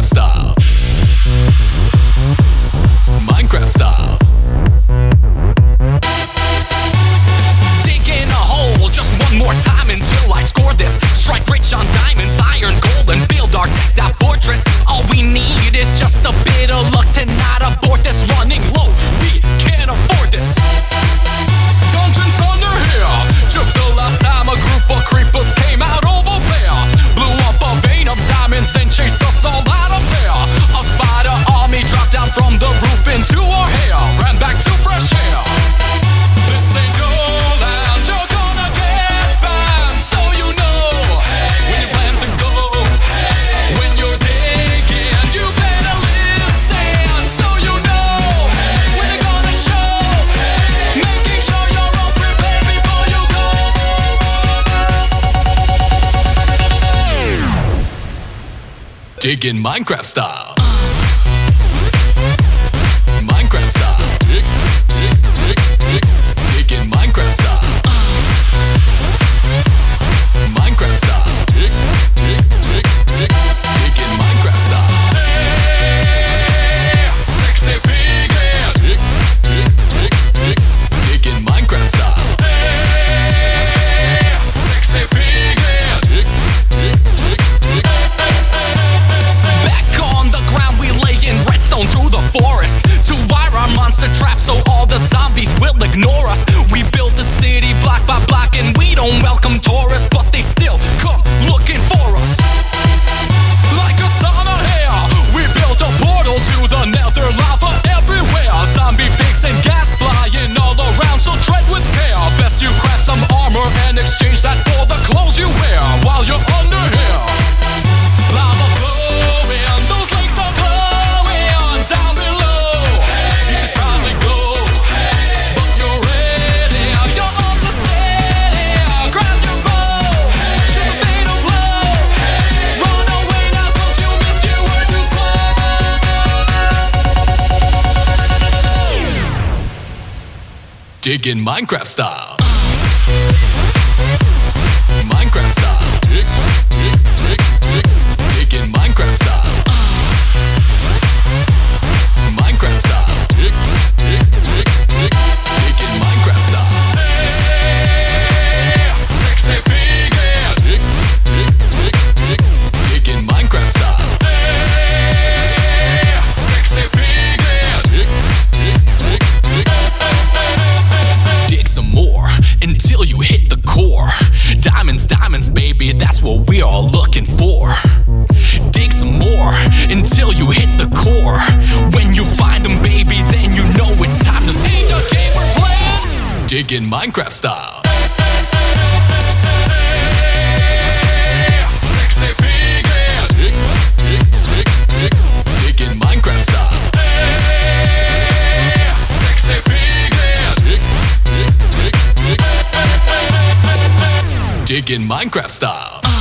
Minecraft style. Minecraft style. Dig a hole just one more time until I score this. Strike rich on diamonds. Dig in Minecraft style. Digging Minecraft style. we all looking for. Dig some more until you hit the core. When you find them, baby, then you know it's time to see the game we're playing. Dig in Minecraft style. dig in Minecraft style.